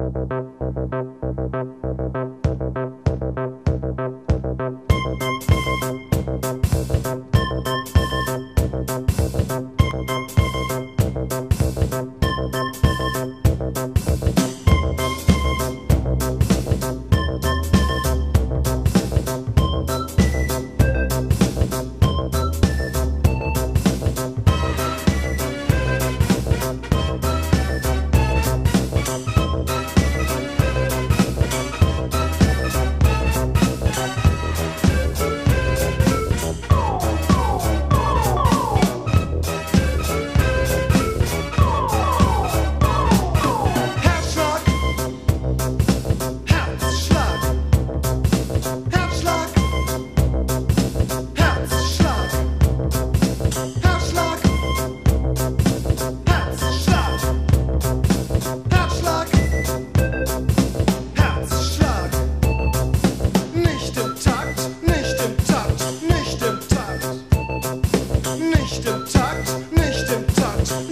Thank you.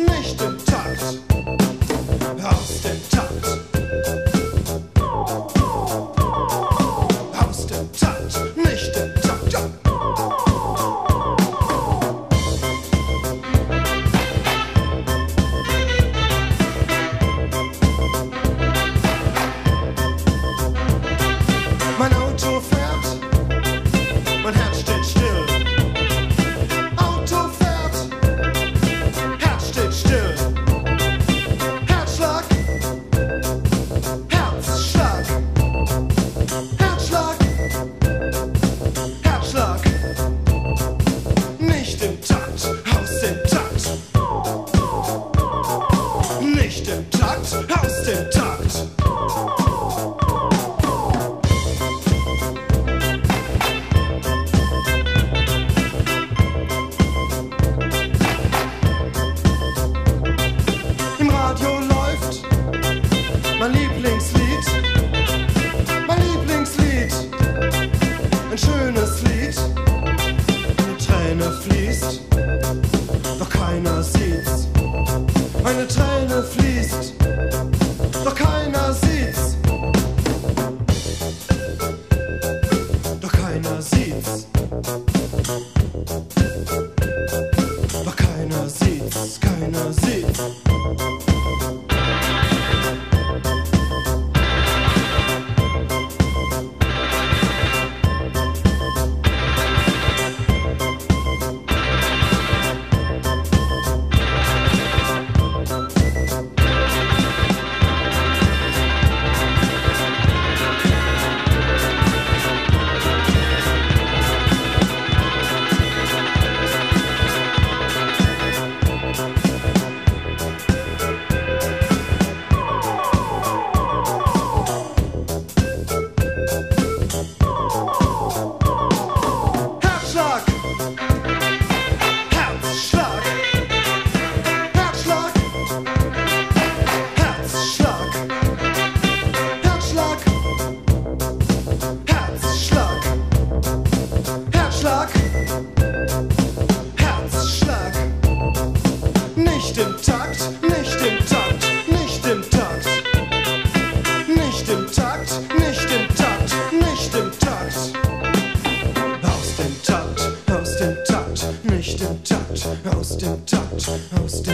Takt, mein Lieblingslied, mein Lieblingslied, ein schönes Lied, eine Träne fließt, doch keiner sieht's, meine Träne fließt. Takt, nicht im Takt, nicht im Takt. Nicht im Takt, nicht im Takt, nicht im Takt. Aus dem Takt, aus dem Takt, nicht im Takt, aus dem Takt, aus dem Takt.